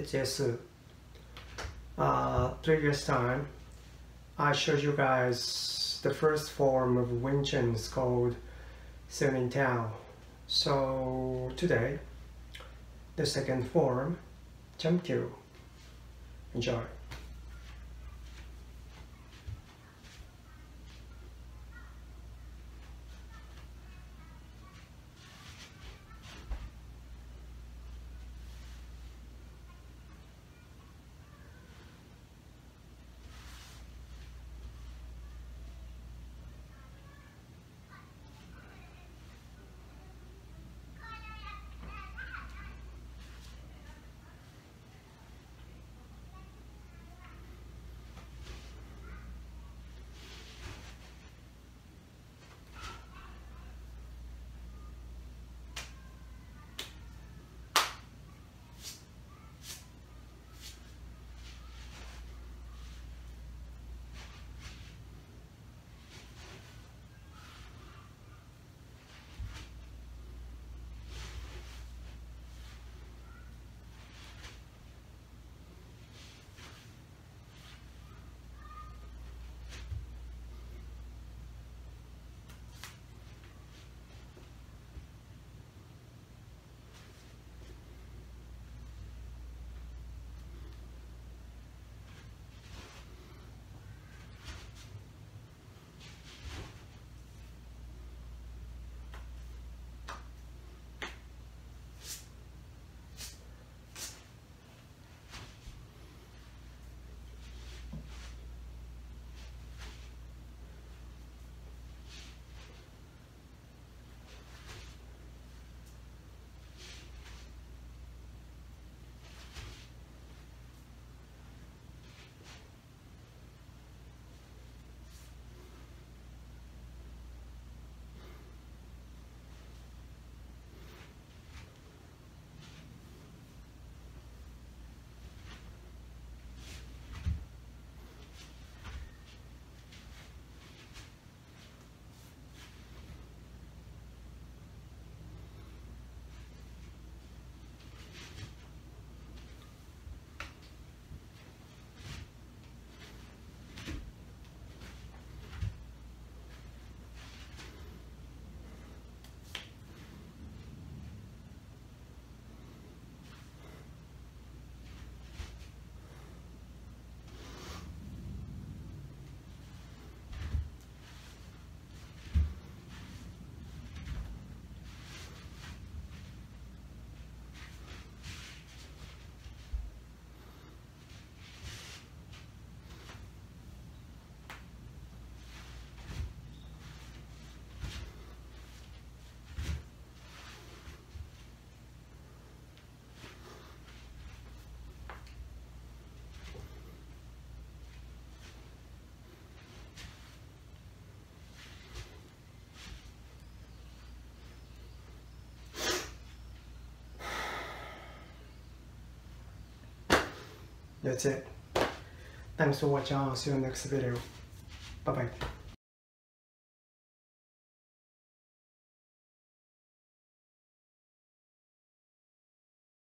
Jesu. Uh, previous time, I showed you guys the first form of Wing Chun is called Siu Nim Tao. So today, the second form, Chum Kiu. Enjoy. That's it. Thanks for watching. I'll see you in the next video. Bye bye.